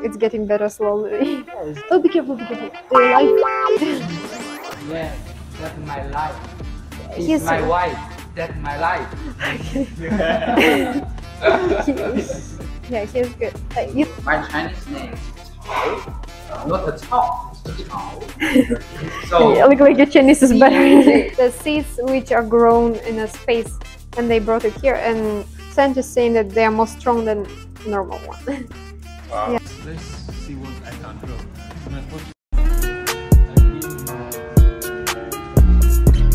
It's getting better slowly. oh, be careful, be careful. The life. Yeah, that's my life. It's He's my wife. That's my life. yeah, he's good. Uh, you, My Chinese name is Chao. Not a Chao, it's a Chao. so, yeah, look like your Chinese is better. the seeds which are grown in a space, and they brought it here, and scientists saying that they are more strong than normal one. Wow. Let's see what I can draw.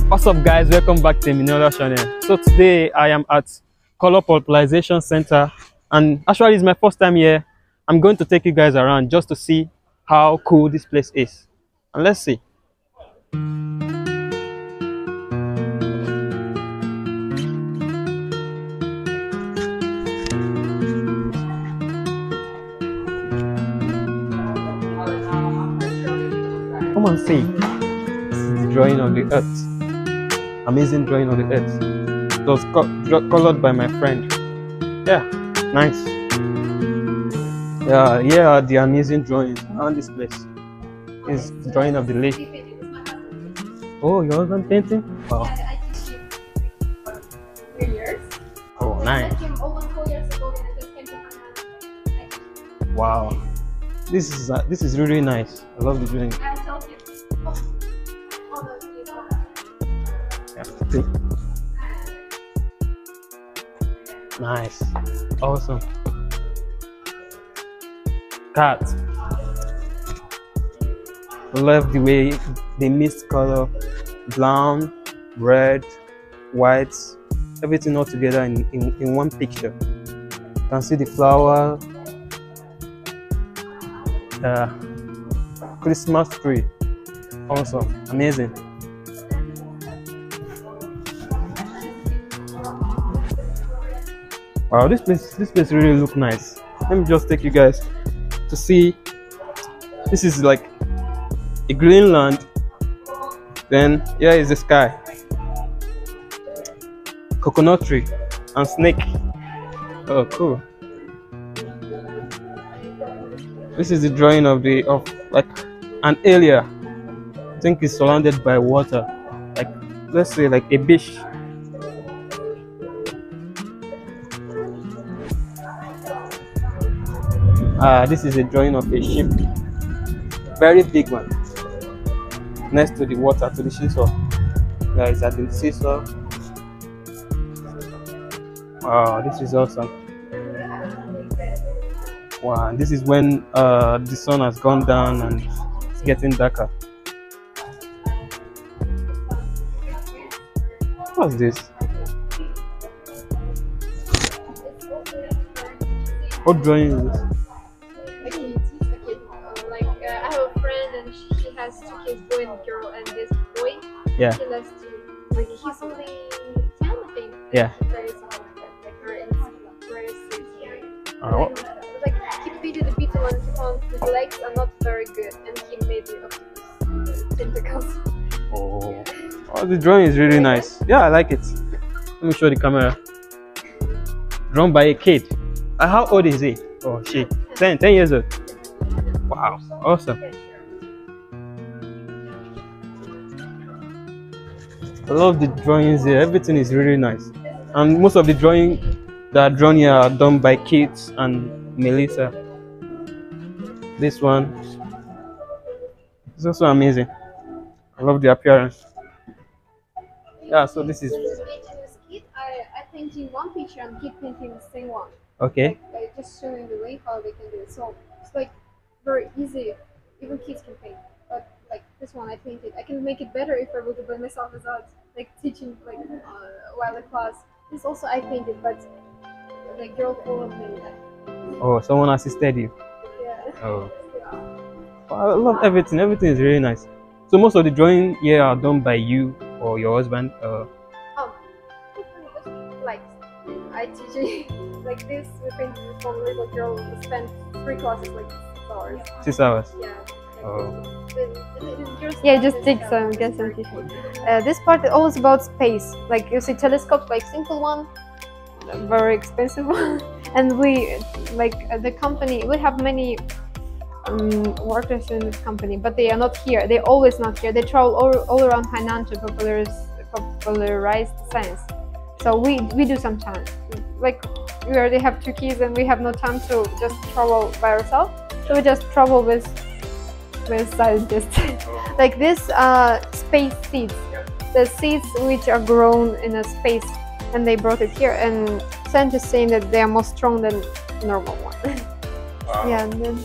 What's up guys, welcome back to Eminiola channel. So today I am at Color Popularization Center and actually it's my first time here. I'm going to take you guys around just to see how cool this place is. And let's see. Come and see. This is the drawing of the earth. Amazing drawing of the earth. It was co- colored by my friend. Yeah, nice. Yeah, here are the amazing drawings around this place. Is drawing of the lake. Oh, your husband painting? Wow. Oh, nice. Wow. This is uh, this is really nice. I love the drawing. Nice. Awesome. Cat. Love the way they mix color, brown, red, white, everything all together in, in, in one picture. You can see the flower, uh, Christmas tree. Awesome, amazing. Wow, this place this place really look nice. Let me just take you guys to see. This is like a green land. Then here is the sky. Coconut tree and snake. Oh cool. This is the drawing of the of like an area. I think it's surrounded by water. Like let's say like a beach. Ah, this is a drawing of a ship. Very big one. Next to the water, to the seesaw. Guys, at the seesaw. Wow, this is awesome. Wow, this is when uh, the sun has gone down and it's getting darker. What's this? What drawing is this? She has two kids, boy and girl, and this boy Yeah, he likes to like he's only ten, I think. yeah. Very small, like very very sweet. Uh, like he painted the beetle and he found his legs are not very good, and he made the octopus tentacles. Oh. oh, the drawing is really nice. Yeah, I like it. Let me show the camera. Drawn by a kid. Uh, how old is he? Oh, she. 10, 10 years old. Wow, awesome. I love the drawings here. Everything is really nice. And most of the drawing that are drawn here are done by kids and Melissa. This one is also amazing. I love the appearance. Yeah, so this is I, I painted one picture and keep painting the same one. okay. Like, I just showing the way how they can do it. So it's like very easy. Even kids can paint. Like this one I painted. I can make it better if I will do by myself without like teaching like uh, while the class. This also I painted, but the girl followed me. Like, Oh, someone assisted you. yeah. Oh, yeah. I love everything. Everything is really nice. So most of the drawing here are done by you or your husband. Uh, Oh, like I teach like this. We painted this one little girl. We spent three classes like six hours. six hours. Yeah. Yeah, just take some, get some tissue. Uh, this part is always about space. Like you see telescope, like simple one, very expensive one, and we like uh, the company. We have many um, workers in this company, but they are not here. They're always not here. They travel all, all around Hainan to popularize, popularize science. So we we do sometimes. Like we already have two kids and we have no time to just travel by ourselves. So we just travel with with scientists. like this uh, space seeds, the seeds which are grown in a space, and they brought it here. And scientists saying that they are more strong than normal one. yeah, and then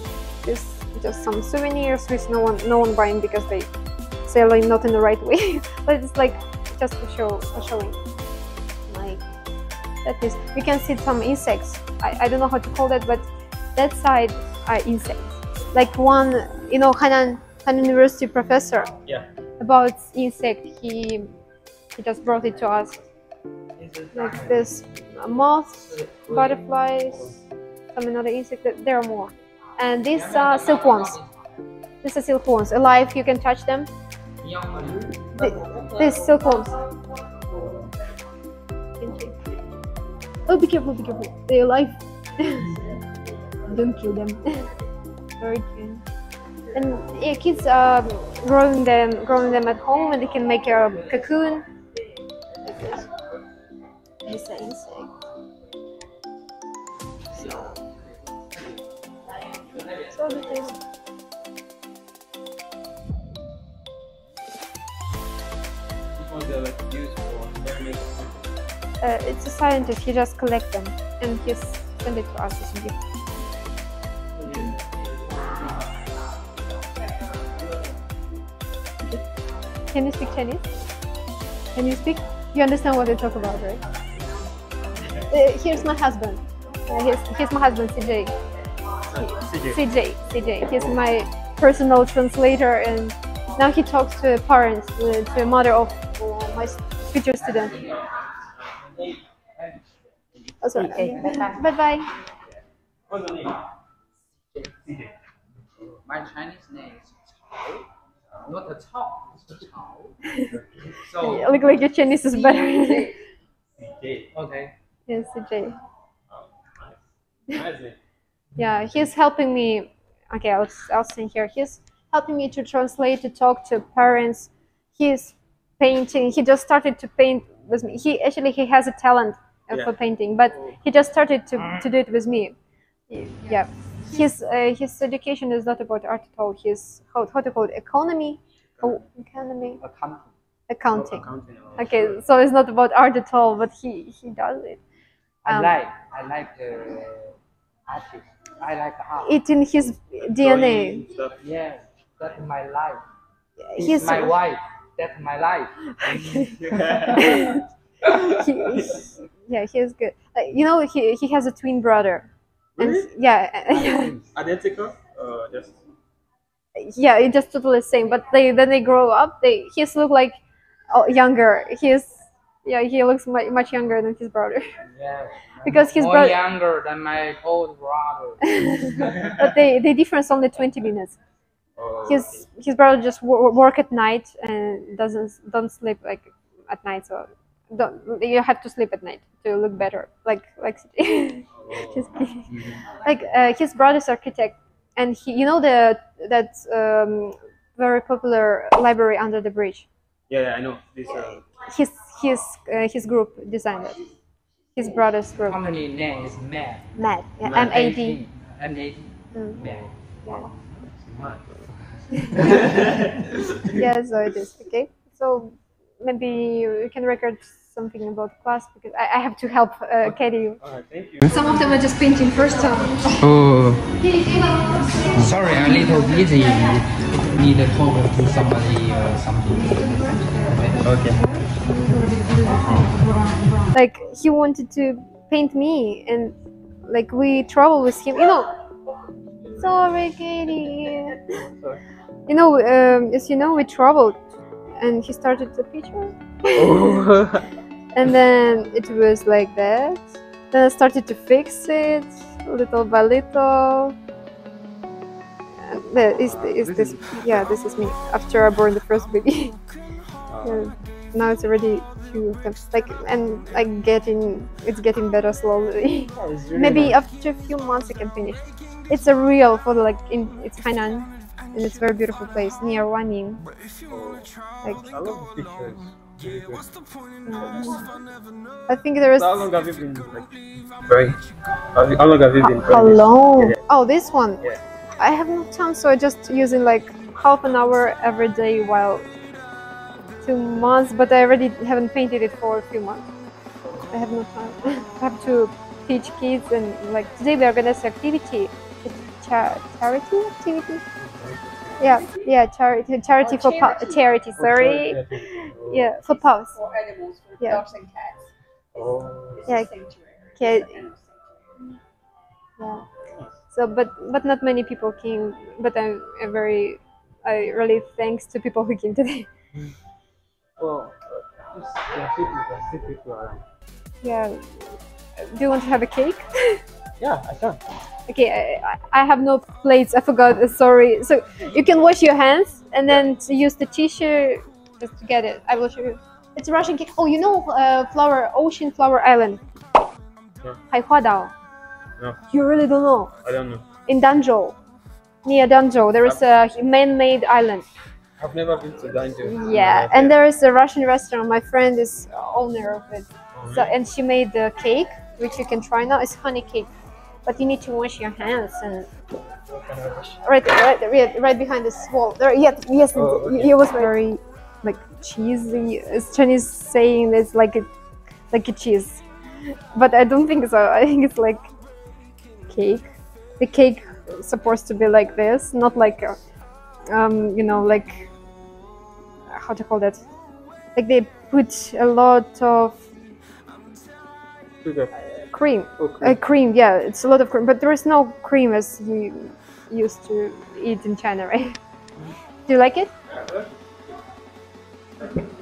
just just some souvenirs which no one no one buying because they sell selling not in the right way. but it's like just for show for showing. Like that is we can see some insects. I, I don't know how to call that, but that side are insects. Like one you know Hainan Hainan University professor Yeah. about insect he he just brought it to us. Like this uh, moths, butterflies, some another insect. that- There are more. And these are silkworms. These are silkworms. Alive, you can touch them. These silkworms. Oh, be careful, be careful. They're alive. Don't kill them. Very cute. And yeah, kids are growing them, growing them at home, and they can make a cocoon. Like this. This is an insect. So the thing. Uh, it's a scientist. He just collect them and he s- send it to us as a gift. Can you speak Chinese? Can you speak? You understand what they talk about, right? Uh, here's my husband. Uh, here's, here's my husband, CJ. CJ, CJ. CJ. He's my personal translator, and now he talks to parents, uh, to a mother of uh, my future student. Oh, sorry. Bye bye. My Chinese name is Chao. Not a Chao, it's Chao. So, Look like your Chinese is better. okay. yes, CJ. Yeah, he's helping me. Okay, I'll, I'll sing here. He's helping me to translate, to talk to parents. He's painting. He just started to paint with me. He actually he has a talent uh, for painting, but he just started to, to do it with me. Yeah, his uh, his education is not about art at all. His how, how to call it economy, oh, economy, Accounting. accounting. Okay, so it's not about art at all, but he he does it. I Um, like, I like the artist. I like art. It in his DNA. Yeah, that's my life. He's He's my wife. That's my life. he, yeah, he is good. Uh, you know, he he has a twin brother, and yeah, yeah, Identical? Uh, just yeah, it's just totally the same. But they then they grow up. They he's look like oh, younger. He's yeah, he looks much, much younger than his brother. Yeah. Because his brother- younger than my old brother. but they they difference only twenty minutes. Oh, His his brother just wo- work at night and doesn't don't sleep like at night. So don't you have to sleep at night to look better, like like just kidding. like uh, his brother's architect, and he you know the that um, very popular library under the bridge. yeah, yeah, I know. This uh, His his uh, his group designed it. His brother's group. Company name is MAD. Mad. Yeah, M A D. M-A-D. Mm. MAD. Yeah. Yeah, so it is. Okay. So maybe you can record something about class because I, I have to help uh, Katie. alright, thank you. Some of them are just painting first time. Oh, sorry, I'm a little busy. Need a talk to somebody or something. Okay. Like he wanted to paint me, and like we travel with him. You know. Sorry, Katie. Sorry. You know, um, as you know, we traveled, and he started the picture. Oh. and then it was like that. Then I started to fix it little by little. There is uh, is this? Yeah, this is me after I born the first baby. Yeah, now it's already two of them. Like and like getting it's getting better slowly. Oh, really Maybe nice. after a few months I can finish. It's a real photo like in it's Hainan and it's a very beautiful place near Wanning. Oh, like I love pictures. Really good. I think there is How long have you been like drawing? How how long have you been how long? Yeah. Oh, this one. Yeah. I have no time, so I just using like half an hour every day while two months. But I already haven't painted it for a few months. I have no time. I have to teach kids and like today we organize activity. It's cha- charity activity. Mm-hmm. Yeah, yeah, charity, charity oh, for pu- charity. Sorry, oh, yeah, for pups. for animals, for Yeah. dogs and cats. Oh. It's Yeah, a sanctuary. okay. It's an animal sanctuary. Yeah. So, but but not many people came. But I'm, I'm very, I really thanks to people who came today. Well, uh, yeah, people, see people around. Yeah. Do you want to have a cake? Yeah, I can. Okay, I, I I have no plates. I forgot. Sorry. So you can wash your hands and then to use the tissue just to get it. I will show you. It's a Russian cake. Oh, you know, uh, flower Ocean Flower Island. Haihuadao. No. You really don't know. I don't know. In Danzhou, near Danzhou, there is a man-made island. I've never been to Danzhou. Yeah, and there is a Russian restaurant. My friend is owner of it. So and she made the cake, which you can try now. It's honey cake, but you need to wash your hands and right, right, right, right behind this wall. There, yes, yes, Oh, it, it was very cheesy. It's Chinese saying it's like a like a cheese, but I don't think so. I think it's like cake. The cake supposed to be like this, not like a, um, you know, like how to call that? Like they put a lot of Sugar. cream. Okay. Uh, cream, yeah, it's a lot of cream, but there is no cream as you used to eat in China, right? Do you like it? Ah,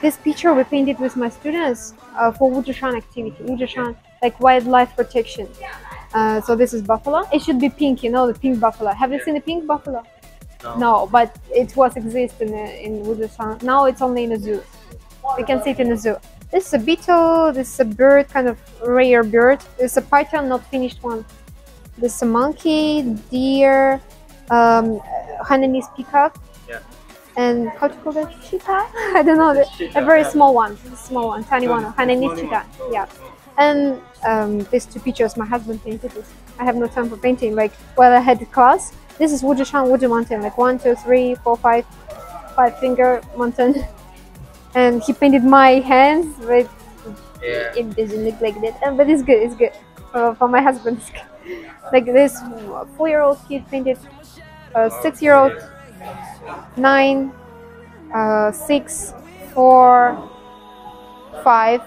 this picture we painted with my students uh, for Wuzhishan activity. Wuzhishan, like wildlife protection. Uh, so this is buffalo. It should be pink, you know, the pink buffalo. Have you seen the pink buffalo? No, but it was exist in in Wuzhishan. Now it's only in a zoo. You can see it in the zoo. This is a beetle. This is a bird, kind of rare bird. This is a python, not finished one. This is a monkey, deer, um, Hainanese peacock. And how to call that? Cheetah? I don't know. a very yeah. small one, small one, tiny one. Small- Hainanese small cheetah. one. Yeah. And um, these two pictures, my husband painted this. I have no time for painting. Like while I had class, this is Wuzhishan Wuzhi mountain. Like one, two, three, four, five, five finger mountain. And he painted my hands, but Yeah. it doesn't look like that. Uh, But it's good. It's good for, for my husband. Like this four-year-old kid painted a six-year-old, nine, uh, six, four, five,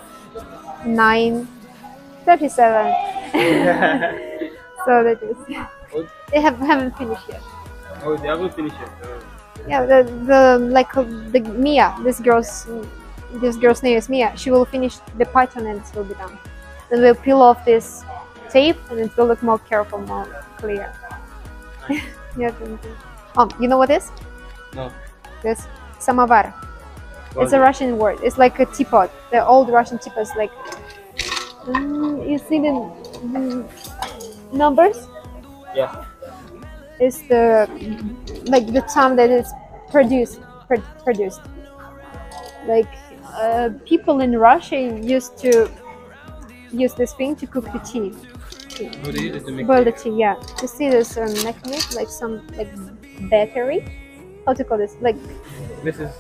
nine, thirty-seven. so that is. They have haven't finished yet. Oh, they haven't finished it. Oh. Yeah, the the like uh, the Mia, this girl's this girl's name is Mia. She will finish the python and it will be done. Then we'll peel off this tape and it will look more careful, more clear. yeah. Thank you. Um, you know what is? No. This samovar. What It's a it? Russian word. It's like a teapot. The old Russian teapots, like. Mm, you see the mm, numbers? Yeah. It's the like the time that it's produced pro- produced. Like uh, people in Russia used to use this thing to cook the tea, No, they use it to make boil the tea. Yeah, you see this um, mechanism, like some like battery. How to call this? Like This is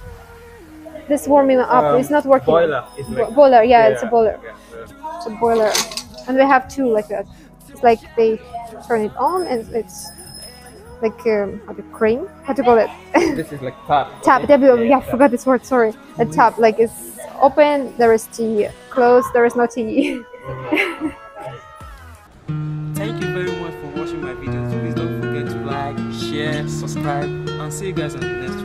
this warming up. Um, it's not working. boiler. Like boiler. Yeah, it's a boiler. Yeah, yeah. It's a boiler, and we have two like that. It's like they turn it on, and it's like um, how to cream. How to call it? This is like tap. tap. W. Yeah, I forgot this word. Sorry. A tap. Like it's Open, there is tea. Close, there is no tea. share, subscribe, and see you guys on the next.